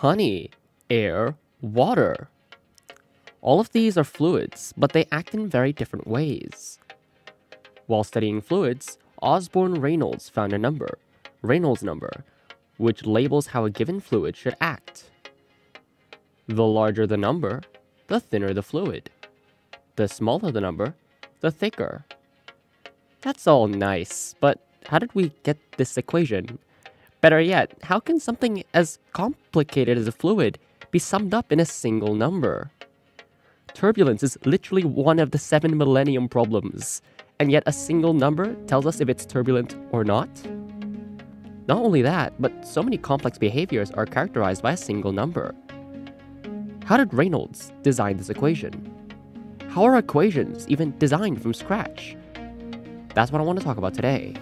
honey, air, water. All of these are fluids, but they act in very different ways. While studying fluids, Osborne Reynolds found a number, Reynolds number, which labels how a given fluid should act. The larger the number, the thinner the fluid. The smaller the number, the thicker. That's all nice, but how did we get this equation? Better yet, how can something as complicated as a fluid be summed up in a single number? Turbulence is literally one of the seven millennium problems, and yet a single number tells us if it's turbulent or not? Not only that, but so many complex behaviors are characterized by a single number. How did Reynolds design this equation? How are equations even designed from scratch? That's what I want to talk about today.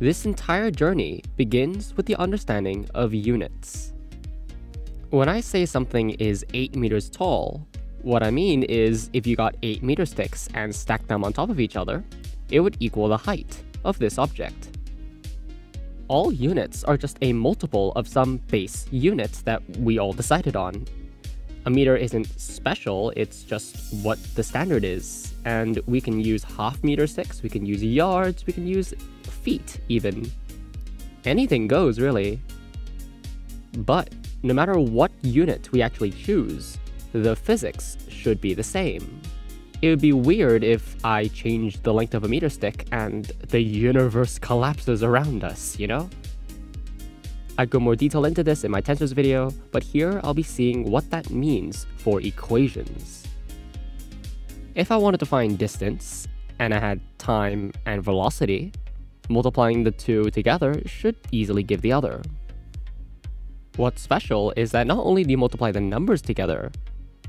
This entire journey begins with the understanding of units. When I say something is 8 meters tall, what I mean is if you got 8 meter sticks and stacked them on top of each other, it would equal the height of this object. All units are just a multiple of some base units that we all decided on. A meter isn't special, it's just what the standard is. And we can use half meter sticks, we can use yards, we can use feet, even. Anything goes, really. But no matter what unit we actually choose, the physics should be the same. It would be weird if I changed the length of a meter stick and the universe collapses around us, you know? I'd go more detail into this in my tensors video, but here I'll be seeing what that means for equations. If I wanted to find distance, and I had time and velocity, multiplying the two together should easily give the other. What's special is that not only do you multiply the numbers together,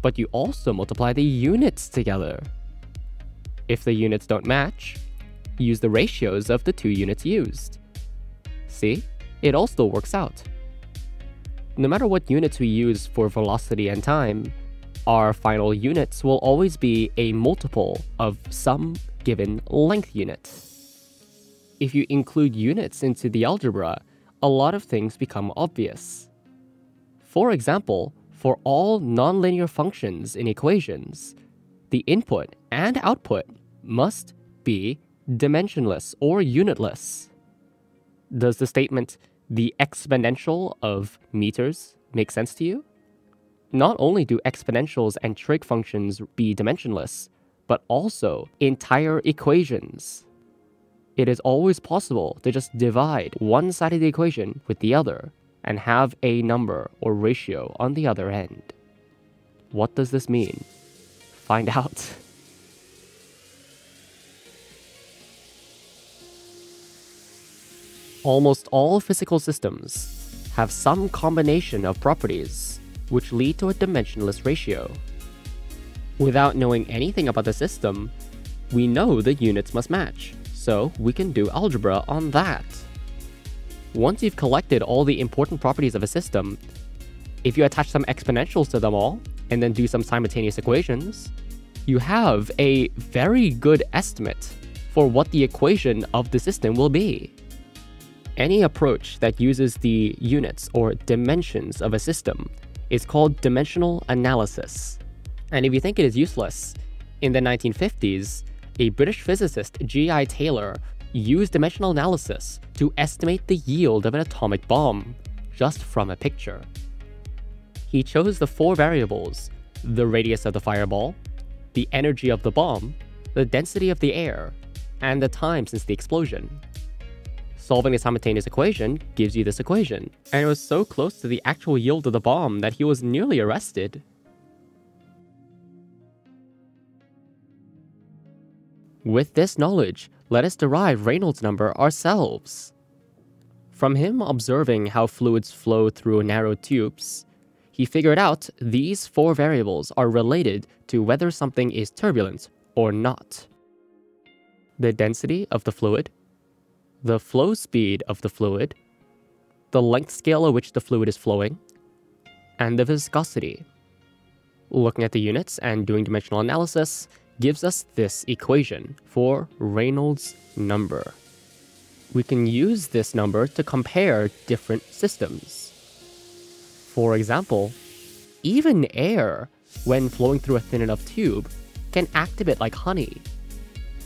but you also multiply the units together. If the units don't match, use the ratios of the two units used. See? It all still works out. No matter what units we use for velocity and time, our final units will always be a multiple of some given length unit if you include units into the algebra, a lot of things become obvious. For example, for all nonlinear functions in equations, the input and output must be dimensionless or unitless. Does the statement, the exponential of meters, make sense to you? Not only do exponentials and trig functions be dimensionless, but also entire equations it is always possible to just divide one side of the equation with the other and have a number or ratio on the other end. What does this mean? Find out. Almost all physical systems have some combination of properties which lead to a dimensionless ratio. Without knowing anything about the system, we know the units must match so we can do algebra on that. Once you've collected all the important properties of a system, if you attach some exponentials to them all, and then do some simultaneous equations, you have a very good estimate for what the equation of the system will be. Any approach that uses the units or dimensions of a system is called dimensional analysis. And if you think it is useless, in the 1950s, a British physicist, G.I. Taylor, used dimensional analysis to estimate the yield of an atomic bomb, just from a picture. He chose the four variables the radius of the fireball, the energy of the bomb, the density of the air, and the time since the explosion. Solving the simultaneous equation gives you this equation, and it was so close to the actual yield of the bomb that he was nearly arrested. With this knowledge, let us derive Reynolds number ourselves. From him observing how fluids flow through narrow tubes, he figured out these four variables are related to whether something is turbulent or not. The density of the fluid, the flow speed of the fluid, the length scale at which the fluid is flowing, and the viscosity. Looking at the units and doing dimensional analysis, gives us this equation for Reynolds number. We can use this number to compare different systems. For example, even air, when flowing through a thin enough tube, can act a bit like honey.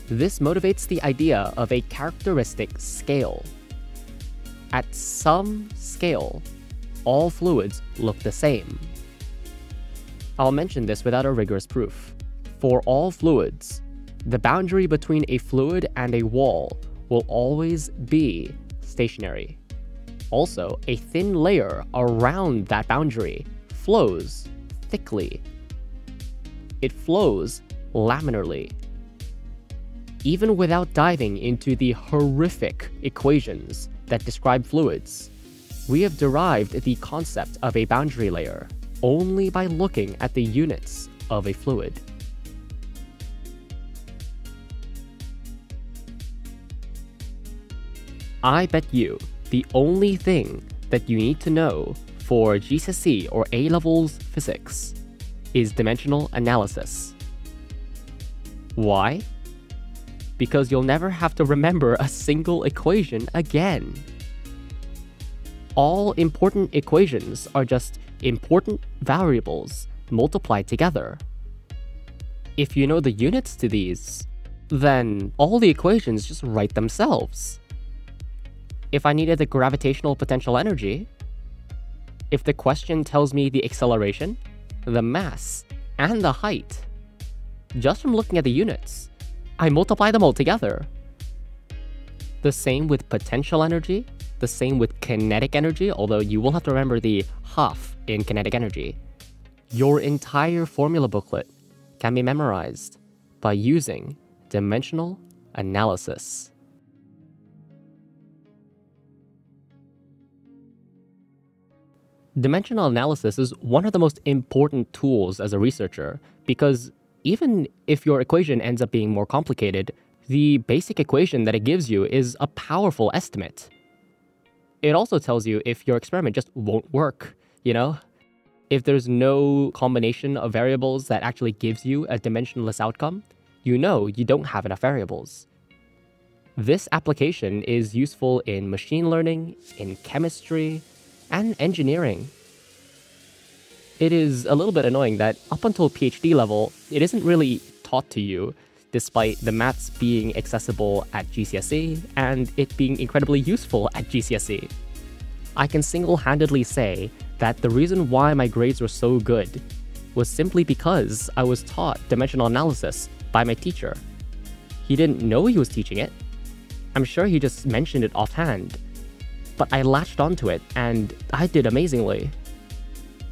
This motivates the idea of a characteristic scale. At some scale, all fluids look the same. I'll mention this without a rigorous proof. For all fluids, the boundary between a fluid and a wall will always be stationary. Also, a thin layer around that boundary flows thickly. It flows laminarly. Even without diving into the horrific equations that describe fluids, we have derived the concept of a boundary layer only by looking at the units of a fluid. I bet you the only thing that you need to know for GCSE or A levels physics is dimensional analysis. Why? Because you'll never have to remember a single equation again. All important equations are just important variables multiplied together. If you know the units to these, then all the equations just write themselves. If I needed the gravitational potential energy, if the question tells me the acceleration, the mass, and the height, just from looking at the units, I multiply them all together. The same with potential energy, the same with kinetic energy, although you will have to remember the half in kinetic energy. Your entire formula booklet can be memorized by using dimensional analysis. Dimensional analysis is one of the most important tools as a researcher because even if your equation ends up being more complicated, the basic equation that it gives you is a powerful estimate. It also tells you if your experiment just won't work, you know? If there's no combination of variables that actually gives you a dimensionless outcome, you know you don't have enough variables. This application is useful in machine learning, in chemistry, and engineering. It is a little bit annoying that up until PhD level, it isn't really taught to you, despite the maths being accessible at GCSE and it being incredibly useful at GCSE. I can single-handedly say that the reason why my grades were so good was simply because I was taught dimensional analysis by my teacher. He didn't know he was teaching it. I'm sure he just mentioned it offhand, but I latched onto it and I did amazingly.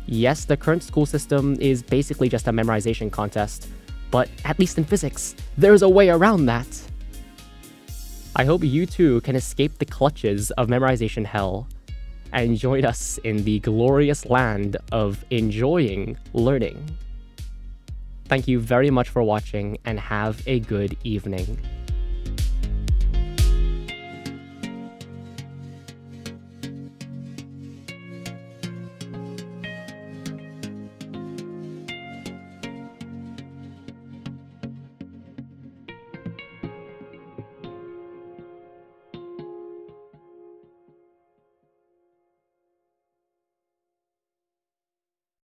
Yes, the current school system is basically just a memorization contest, but at least in physics, there's a way around that. I hope you too can escape the clutches of memorization hell and join us in the glorious land of enjoying learning. Thank you very much for watching and have a good evening.